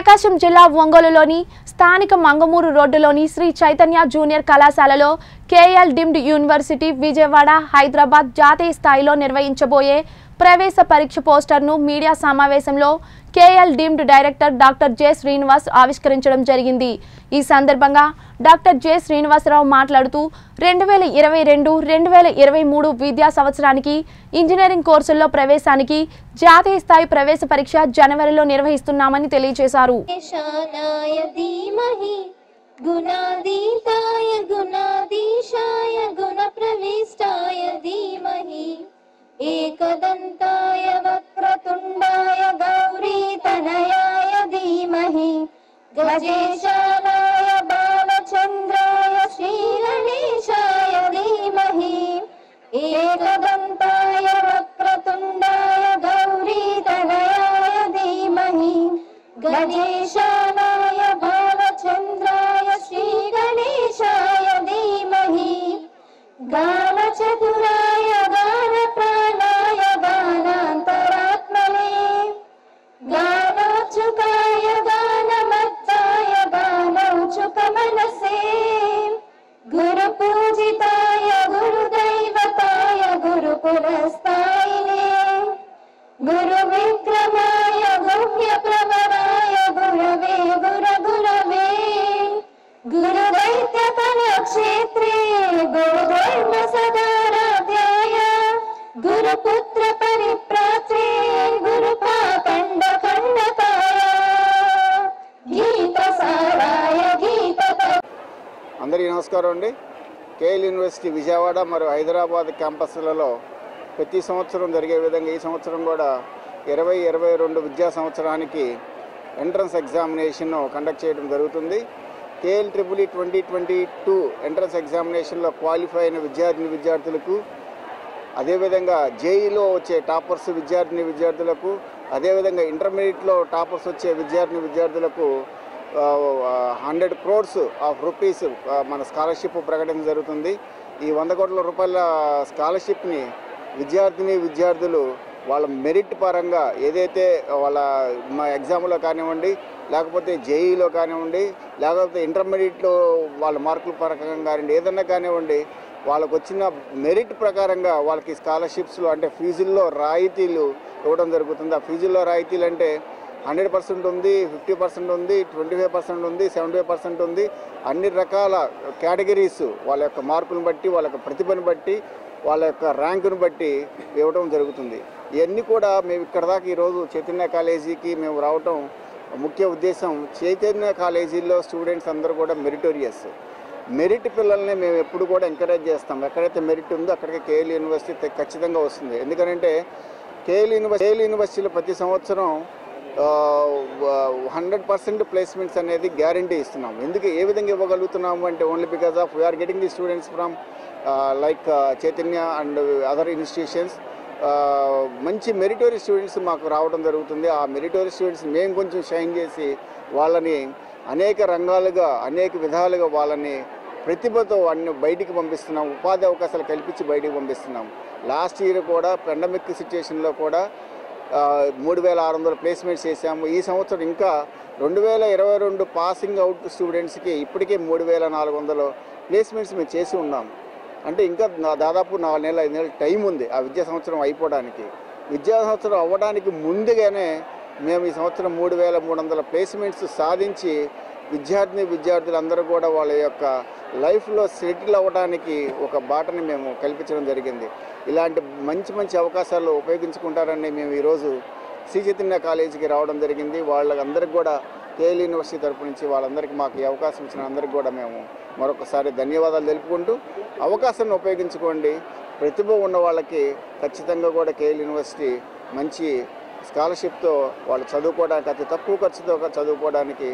ప్రకాశం జిల్లా ఒంగోలులోని స్థానిక మంగమూరు రోడ్డులోని శ్రీ చైతన్య జూనియర్ కళాశాలలో KL deemed university Vijayawada Hyderabad జాతీయ స్థాయిలో నిర్వహించబోయే ప్రవేశ పరీక్ష పోస్టర్ను మీడియా సమావేశంలో KL deemed director doctor J Srinivas ఆవిష్కరించడం జరిగింది. ఈ సందర్భంగా డాక్టర్ జె శ్రీనివాసరావు మాట్లాడుతూ రెండు వేల ఇరవై రెండు రెండు వేల ఇరవై మూడు విద్యా సంవత్సరానికి ఇంజనీరింగ్ కోర్సుల్లో ప్రవేశానికి జాతీయ స్థాయి ప్రవేశ పరీక్ష జనవరిలో నిర్వహిస్తున్నామని తెలియజేశారు. గుణాదీత गजेशानाय बालचन्द्राय श्रीगणेशाय धीमहि एकदन्ताय वक्रतुण्डाय गौरीतनयाय धीमहि गणेशानाय भालचन्द्राय నమస్కారం అండి. కేఎల్ యూనివర్సిటీ విజయవాడ మరియు హైదరాబాద్ క్యాంపస్లలో ప్రతి సంవత్సరం జరిగే విధంగా ఈ సంవత్సరం కూడా ఇరవై ఇరవై రెండు విద్యా సంవత్సరానికి ఎంట్రన్స్ ఎగ్జామినేషన్ను కండక్ట్ చేయడం జరుగుతుంది. KL triple twenty twenty two entrance ఎగ్జామినేషన్లో క్వాలిఫై అయిన విద్యార్థిని విద్యార్థులకు అదేవిధంగా జేఈలో వచ్చే టాపర్స్ విద్యార్థిని విద్యార్థులకు అదేవిధంగా ఇంటర్మీడియట్లో టాపర్స్ వచ్చే విద్యార్థిని విద్యార్థులకు హండ్రెడ్ క్రోర్స్ ఆఫ్ రూపీస్ మన స్కాలర్షిప్ ప్రకటన జరుగుతుంది. ఈ వంద కోట్ల రూపాయల స్కాలర్షిప్ని విద్యార్థిని విద్యార్థులు వాళ్ళ మెరిట్ పరంగా ఏదైతే వాళ్ళ మా ఎగ్జామ్లో కానివ్వండి లేకపోతే జేఈలో కానివ్వండి లేకపోతే ఇంటర్మీడియట్లో వాళ్ళ మార్కుల పరంగా కానివ్వండి ఏదన్నా కానివ్వండి వాళ్ళకు వచ్చిన మెరిట్ ప్రకారంగా వాళ్ళకి స్కాలర్షిప్స్లో అంటే ఫీజుల్లో రాయితీలు ఇవ్వడం జరుగుతుంది. ఆ ఫీజుల్లో రాయితీలు అంటే హండ్రెడ్ పర్సెంట్ ఉంది ఫిఫ్టీ పర్సెంట్ ఉంది ట్వంటీ ఫైవ్ పర్సెంట్ ఉంది సెవెంటీ ఫైవ్ పర్సెంట్ ఉంది. అన్ని రకాల కేటగిరీస్ వాళ్ళ యొక్క మార్కులను బట్టి వాళ్ళ యొక్క ప్రతిభను బట్టి వాళ్ళ యొక్క ర్యాంకును బట్టి ఇవ్వడం జరుగుతుంది. ఇవన్నీ కూడా మేము ఇక్కడ దాకా ఈరోజు చైతన్య కాలేజీకి మేము రావటం ముఖ్య ఉద్దేశం. చైతన్య కాలేజీలో స్టూడెంట్స్ అందరూ కూడా మెరిటోరియస్. మెరిట్ పిల్లల్ని మేము ఎప్పుడు కూడా ఎంకరేజ్ చేస్తాం. ఎక్కడైతే మెరిట్ ఉందో అక్కడికి కేఎల్ యూనివర్సిటీ ఖచ్చితంగా వస్తుంది. ఎందుకంటే కేఎల్ యూనివర్సిటీ కేఎల్ యూనివర్సిటీలో ప్రతి సంవత్సరం హండ్రెడ్ పర్సెంట్ ప్లేస్మెంట్స్ అనేది గ్యారంటీ ఇస్తున్నాం. ఎందుకు ఏ విధంగా ఇవ్వగలుగుతున్నాము అంటే only because of we're getting the students from like Chaitanya and other institutions మంచి మెరిటోరీ స్టూడెంట్స్ మాకు రావడం జరుగుతుంది. ఆ మెరిటోరీ స్టూడెంట్స్ మేము కొంచెం షైన్ చేసి వాళ్ళని అనేక రంగాలుగా అనేక విధాలుగా వాళ్ళని ప్రతిభతో అన్ని బయటికి పంపిస్తున్నాం. ఉపాధి అవకాశాలు కల్పించి బయటికి పంపిస్తున్నాం. లాస్ట్ ఇయర్ కూడా పెండమిక్ సిచ్యుయేషన్లో కూడా మూడు వేల ఆరు వందల ప్లేస్మెంట్స్ చేశాము. ఈ సంవత్సరం ఇంకా రెండు వేల ఇరవై రెండు పాసింగ్ అవుట్ స్టూడెంట్స్కి ఇప్పటికే మూడు వేల నాలుగు వందల ప్లేస్మెంట్స్ మేము చేసి ఉన్నాము అంటే ఇంకా దాదాపు నాలుగు నెలలు ఐదు నెలలు టైం ఉంది ఆ విద్యా సంవత్సరం అయిపోవడానికి. విద్యా సంవత్సరం అవ్వడానికి ముందుగానే మేము ఈ సంవత్సరం మూడు వేల మూడు వందల ప్లేస్మెంట్స్ సాధించి విద్యార్థిని విద్యార్థులందరూ కూడా వాళ్ళ యొక్క లైఫ్లో సెటిల్ అవ్వడానికి ఒక బాటని మేము కల్పించడం జరిగింది. ఇలాంటి మంచి మంచి అవకాశాలు ఉపయోగించుకుంటారని మేము ఈరోజు శ్రీ చైతన్య కాలేజీకి రావడం జరిగింది. వాళ్ళందరికీ కూడా కేఎల్ యూనివర్సిటీ తరపు నుంచి వాళ్ళందరికీ మాకు ఈ అవకాశం ఇచ్చిన అందరికీ కూడా మేము మరొకసారి ధన్యవాదాలు తెలుపుకుంటూ అవకాశాన్ని ఉపయోగించుకోండి. ప్రతిభ ఉన్న వాళ్ళకి ఖచ్చితంగా కూడా కేఎల్ యూనివర్సిటీ మంచి స్కాలర్షిప్తో వాళ్ళు చదువుకోవడానికి అతి తక్కువ ఖర్చుతో చదువుకోవడానికి